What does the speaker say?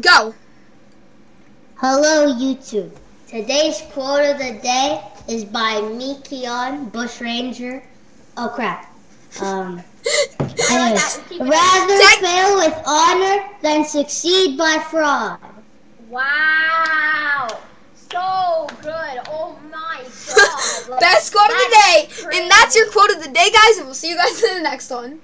Go. Hello, YouTube. Today's quote of the day is by Mikion Bushranger. Oh crap. Um. anyways, rather Check. fail with honor than succeed by fraud. Wow. So good. Oh my god. Best quote of the day. day. And that's your quote of the day, guys. And we'll see you guys in the next one.